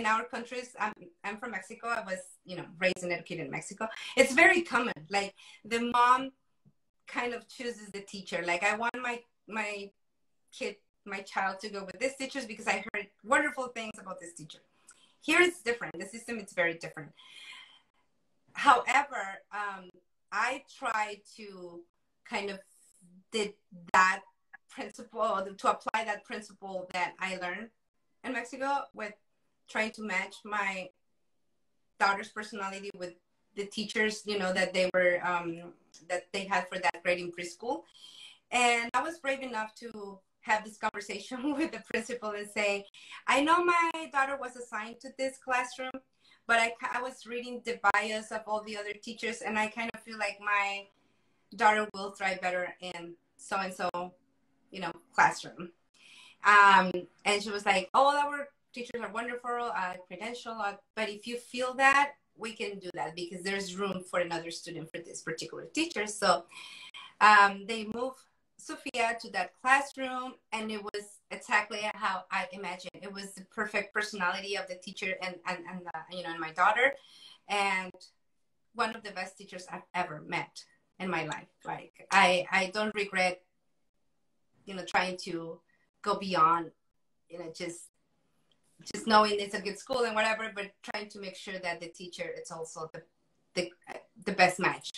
in our countries, I'm, I'm from Mexico. I was, you know, raised and educated in Mexico. It's very common. Like the mom kind of chooses the teacher. Like I want my my kid, my child to go with this teacher because I heard wonderful things about this teacher. Here it's different. The system is very different. However, um, I try to kind of did that principle to apply that principle that I learned in Mexico with trying to match my daughter's personality with the teachers, you know, that they were um, that they had for that grade in preschool. And I was brave enough to have this conversation with the principal and say, I know my daughter was assigned to this classroom, but I, I was reading the bias of all the other teachers, and I kind of feel like my daughter will thrive better in so and so, you know, classroom. Um, and she was like, "Oh, that our teachers are wonderful, uh, credential, uh, but if you feel that, we can do that because there's room for another student for this particular teacher." So um, they moved Sophia to that classroom, and it was exactly how I imagined. It was the perfect personality of the teacher and and and uh, you know and my daughter, and one of the best teachers I've ever met in my life. Like I I don't regret, you know, trying to go beyond, you know, just just knowing it's a good school and whatever, but trying to make sure that the teacher it's also the the the best match